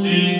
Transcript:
Holding